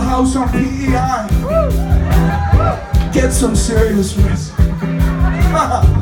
House on PEI. Get some serious rest.